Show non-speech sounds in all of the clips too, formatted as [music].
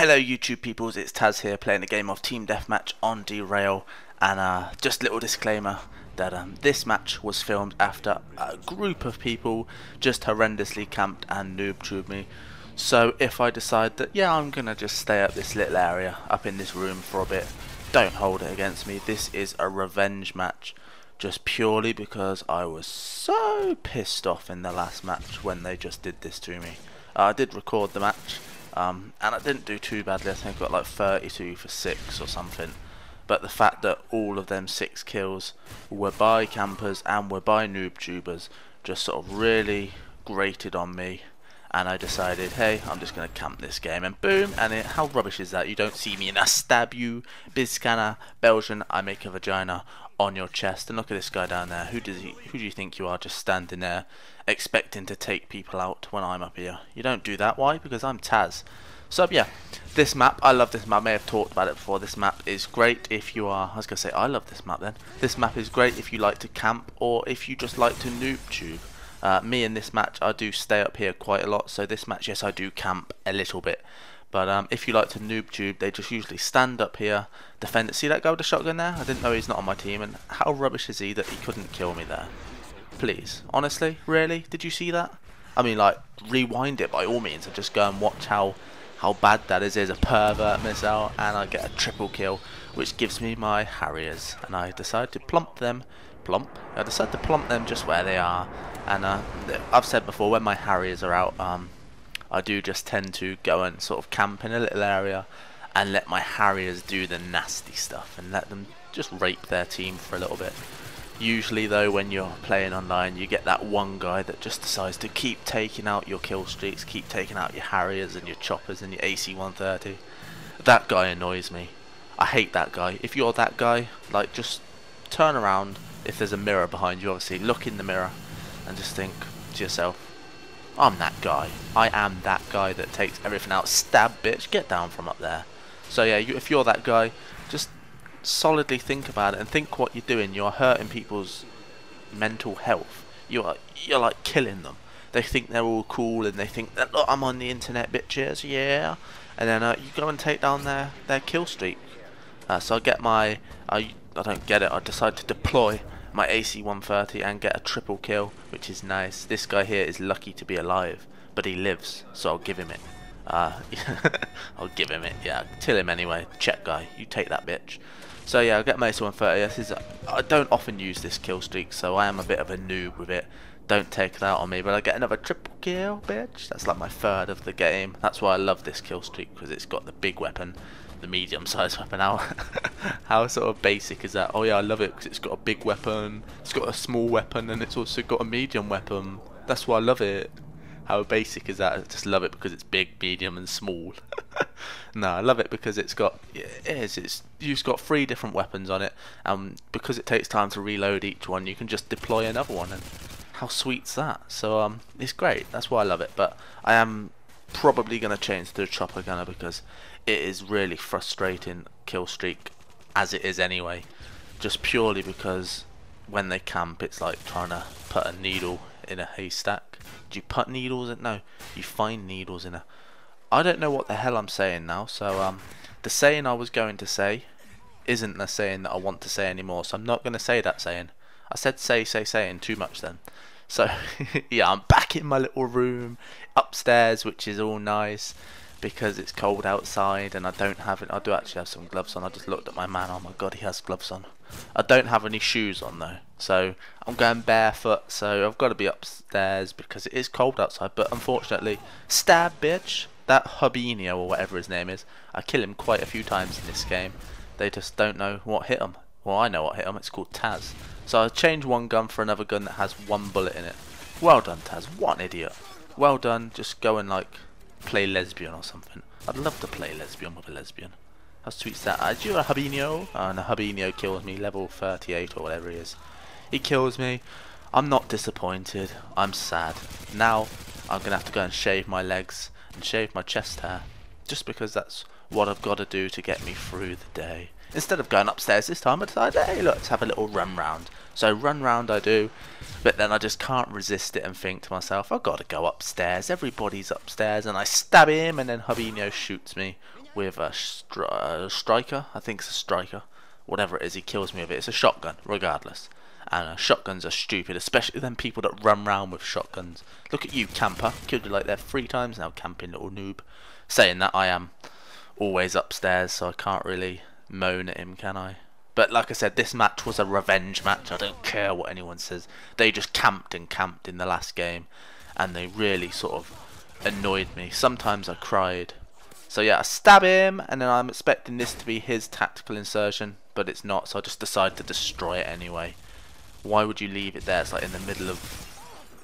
Hello YouTube peoples, it's Taz here playing a game of Team Deathmatch on Derail. And uh, just little disclaimer that um, this match was filmed after a group of people just horrendously camped and noob tubed me. So if I decide that yeah I'm gonna just stay up this little area up in this room for a bit. Don't hold it against me. This is a revenge match just purely because I was so pissed off in the last match when they just did this to me. Uh, I did record the match um, and I didn't do too badly, I think I got like 32 for 6 or something. But the fact that all of them 6 kills were by campers and were by noob tubers just sort of really grated on me. And I decided, hey, I'm just going to camp this game. And boom, and it, how rubbish is that? You don't see me and I stab you, Bizscanner, Belgian, I make a vagina on your chest. And look at this guy down there. Who does he? Who do you think you are? Just standing there, expecting to take people out when I'm up here. You don't do that. Why? Because I'm Taz. So yeah, this map, I love this map. I may have talked about it before. This map is great if you are. I was gonna say I love this map. Then this map is great if you like to camp or if you just like to noob tube. Uh, me in this match, I do stay up here quite a lot. So this match, yes, I do camp a little bit. But um, if you like to noob tube, they just usually stand up here, defend it. See that guy with the shotgun there? I didn't know he's not on my team. And how rubbish is he that he couldn't kill me there? Please, honestly, really? Did you see that? I mean, like, rewind it by all means and just go and watch how how bad that is. There's a pervert missile, and I get a triple kill, which gives me my Harriers. And I decide to plump them, plump. I decide to plump them just where they are. And uh, I've said before, when my Harriers are out, um, I do just tend to go and sort of camp in a little area and let my Harriers do the nasty stuff and let them just rape their team for a little bit. Usually though when you're playing online you get that one guy that just decides to keep taking out your kill streaks, keep taking out your Harriers and your Choppers and your AC-130. That guy annoys me. I hate that guy. If you're that guy, like just turn around if there's a mirror behind you obviously, look in the mirror and just think to yourself, I'm that guy. I am that guy that takes everything out. Stab, bitch. Get down from up there. So yeah, you, if you're that guy, just solidly think about it and think what you're doing. You're hurting people's mental health. You are you're like killing them. They think they're all cool and they think that look, I'm on the internet, bitches. Yeah. And then uh, you go and take down their their kill streak. Uh, so I get my I I don't get it. I decide to deploy my AC-130 and get a triple kill, which is nice. This guy here is lucky to be alive, but he lives, so I'll give him it. Uh, [laughs] I'll give him it, yeah, kill him anyway. Check guy, you take that bitch. So yeah, I'll get my AC-130. This is, I don't often use this kill streak, so I am a bit of a noob with it. Don't take that on me, but I get another triple kill, bitch. That's like my third of the game. That's why I love this kill streak, because it's got the big weapon the medium sized weapon. How [laughs] how sort of basic is that? Oh yeah, I love it because it's got a big weapon, it's got a small weapon, and it's also got a medium weapon. That's why I love it. How basic is that? I just love it because it's big, medium, and small. [laughs] no, I love it because it's got it is it's you've got three different weapons on it, and because it takes time to reload each one, you can just deploy another one. And how sweet's that? So um, it's great. That's why I love it. But I am probably going to change to a chopper gunner because it is really frustrating kill streak as it is anyway. Just purely because when they camp it's like trying to put a needle in a haystack. Do you put needles in? No you find needles in a I don't know what the hell I'm saying now. So um the saying I was going to say isn't the saying that I want to say anymore. So I'm not going to say that saying. I said say say saying too much then. So [laughs] yeah, I'm back in my little room upstairs, which is all nice because it's cold outside and I don't have it. I do actually have some gloves on. I just looked at my man. Oh my god, he has gloves on. I don't have any shoes on though, so I'm going barefoot. So I've got to be upstairs because it is cold outside. But unfortunately, stab bitch, that Hubinio or whatever his name is. I kill him quite a few times in this game. They just don't know what hit him. Well, I know what hit him. It's called Taz. So I changed one gun for another gun that has one bullet in it. Well done, Taz. What an idiot. Well done. Just go and, like, play lesbian or something. I'd love to play lesbian with a lesbian. How sweet's that? Are uh, you a Hubinio? Oh, uh, and a Hubinio kills me, level 38 or whatever he is. He kills me. I'm not disappointed. I'm sad. Now, I'm going to have to go and shave my legs and shave my chest hair. Just because that's what I've got to do to get me through the day. Instead of going upstairs this time, I decided, hey, look, let's have a little run round. So run round I do, but then I just can't resist it and think to myself, I've got to go upstairs. Everybody's upstairs, and I stab him, and then Hubinio shoots me. with a stri- striker. I think it's a striker. Whatever it is, he kills me with it. It's a shotgun, regardless. And uh, shotguns are stupid, especially them people that run round with shotguns. Look at you, camper. Killed you like there three times now, camping little noob. Saying that, I am always upstairs, so I can't really moan at him, can I? But like I said, this match was a revenge match. I don't care what anyone says. They just camped and camped in the last game, and they really sort of annoyed me. Sometimes I cried. So yeah, I stab him, and then I'm expecting this to be his tactical insertion, but it's not, so I just decide to destroy it anyway. Why would you leave it there? It's like in the middle of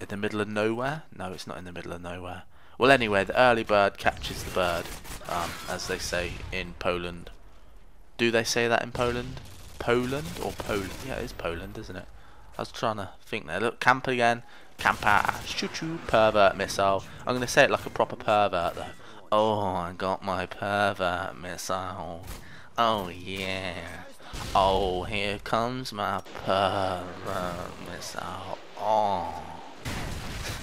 in the middle of nowhere? No, it's not in the middle of nowhere. Well, anyway, the early bird catches the bird, um, as they say in Poland. Do they say that in Poland? Poland or Poland? Yeah, it is Poland, isn't it? I was trying to think there. Look, camp again. Camper. Choo choo. Pervert missile. I'm going to say it like a proper pervert, though. Oh, I got my pervert missile. Oh, yeah. Oh, here comes my pervert missile. Oh.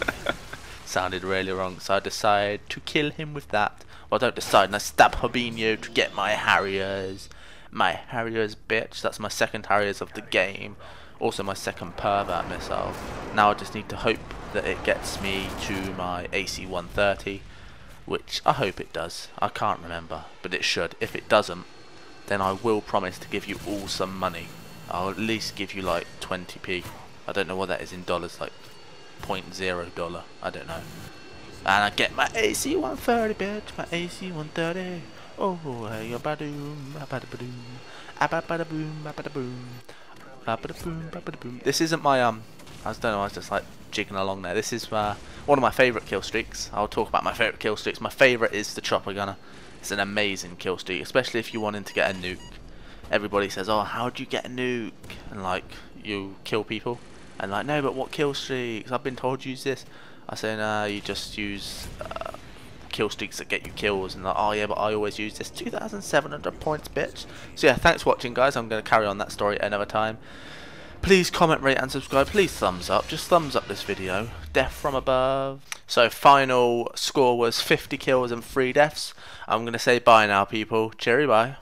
[laughs] Sounded really wrong, so I decide to kill him with that. Well, I don't decide, and I stab Hobinho to get my Harriers. My Harriers, bitch. That's my second Harriers of the game. Also my second pervert missile. Now I just need to hope that it gets me to my AC-130. Which I hope it does. I can't remember, but it should. If it doesn't, then I will promise to give you all some money. I'll at least give you like 20p. I don't know what that is in dollars, like 0.0 dollar. I don't know. And I get my AC 130, bitch. My AC 130. Oh, hey, badoom, badaboom, ababadaboom, babadaboom, babadaboom, babadaboom. This isn't my um. I don't know. I was just like jigging along there. This is uh, one of my favourite kill streaks. I'll talk about my favourite kill streaks. My favourite is the chopper gunner. It's an amazing kill streak, especially if you're wanting to get a nuke. Everybody says, "Oh, how do you get a nuke?" And like, you kill people. And like, no, but what kill streaks? I've been told to use this. I say, no, you just use uh, kill streaks that get you kills. And like, oh yeah, but I always use this 2,700 points, bitch. So yeah, thanks for watching, guys. I'm going to carry on that story another time. Please comment, rate, and subscribe. Please thumbs up. Just thumbs up this video. Death from above. So final score was 50 kills and 3 deaths. I'm going to say bye now, people. Cherry bye.